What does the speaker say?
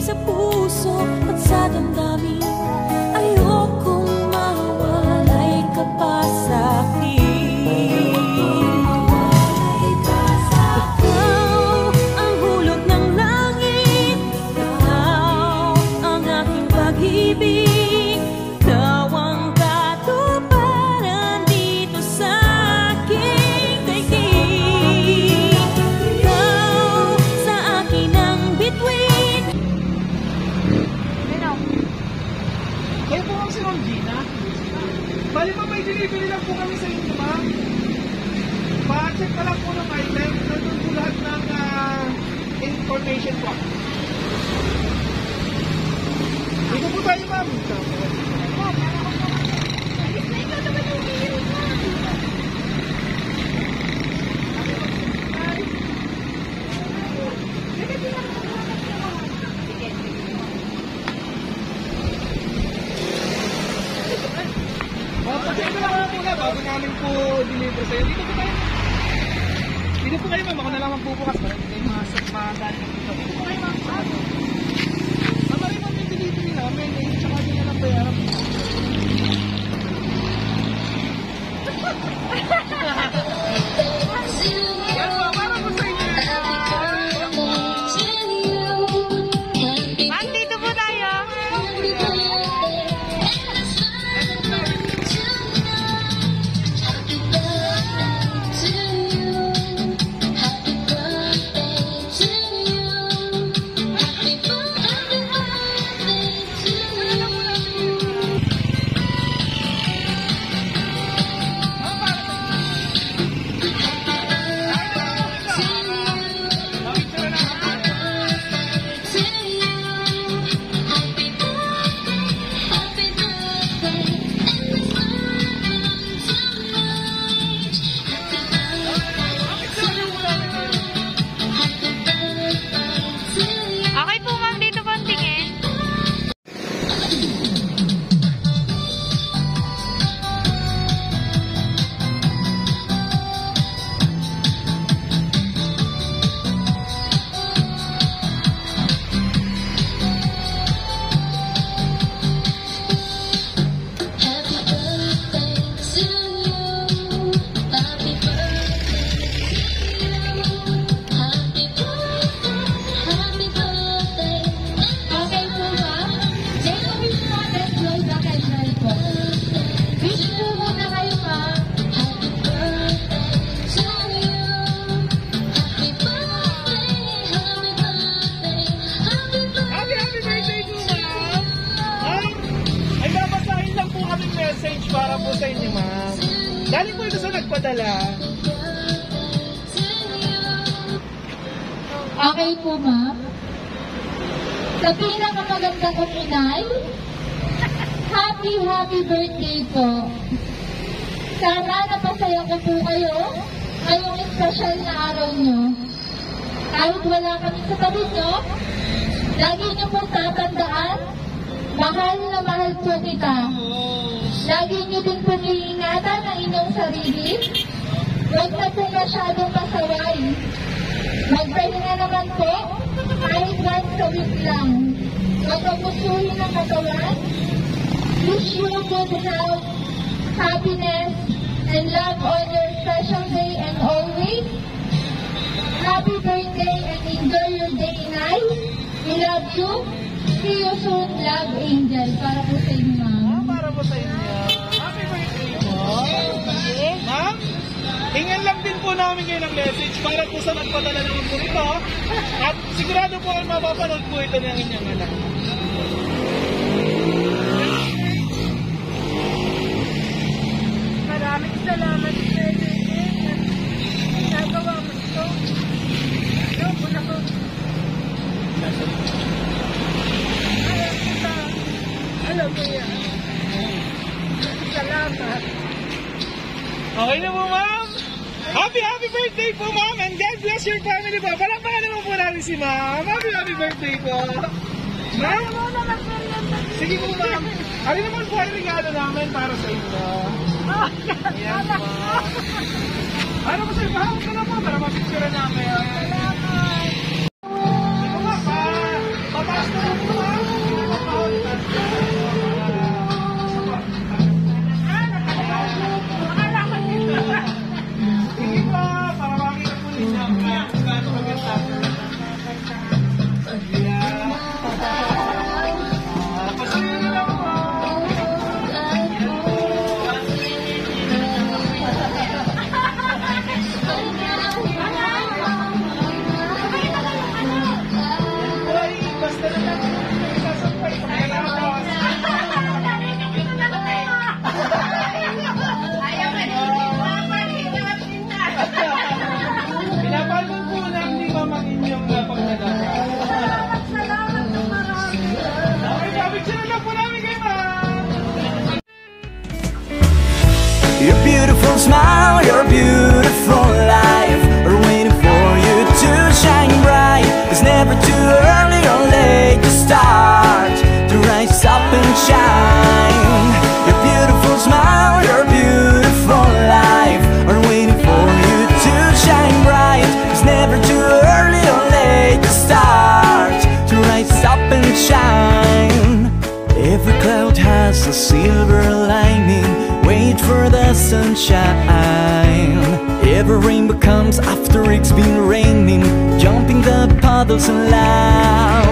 sa puso at sa damdamin. Ayokong mawalay ka pa sa'kin ikaw ang si Ma'am Gina. Bali pa may delivery lang po kami sa inyo, ma'am. Pa-check pa lang po ng item. Nandun po lahat ng ah, information po. Dito po tayo, ma'am. Pasensya na bago namin po deliver sa'yo. Dito po kayo. Dito po kayo, ma'am. Ako na lang magbubukas. Marami tayong mga sa mga galing dito. Po kayo, ma'am. Maraming ma'am yung delivery namin. Eh, tsaka din na lang bayaran po. para po sa inyo, ma'am. Galing po ito sa nagpadala. Okay po, ma'am. Sa pinakamaganda kong inay, happy, happy birthday po. Sana napasaya ko po kayo ngayong espesyal na araw nyo. Kahit wala kami sa tabi nyo, lagi nyo po tatandaan, mahal na mahal po kita. Lagi nyo din po iingatan ang inyong sarili. Huwag na po masyadong pasaway. Magpahinga naman po, kahit once a week lang. Magagustuhin ang katawan. Wish you good health, happiness, and love on your special day and always. Happy birthday and enjoy your day, Inay. We love you. Soon, Love Angel. Para po sa inyo, ma'am. Ah, para po sa inyo. Happy birthday po. Ma'am, hingan lang din po namin kayo ng message para po sa nagpadala naman po ito. At sigurado po ay mapapanood po ito ng inyong anak. Maraming salamat sa Nagawa mo ito. Ano, wala ko. Ayaw Yan. Salamat. Okay na po, ma'am. Happy, happy birthday po, ma'am. And God bless your family po. Palakpakan naman po namin si ma'am. Happy, happy birthday po. Ma'am? Sige po, ma'am. Ano naman po ang regalo namin para sa inyo? Ayan po. Ano po sir, bahawag ka na po para mapicture namin. models in love.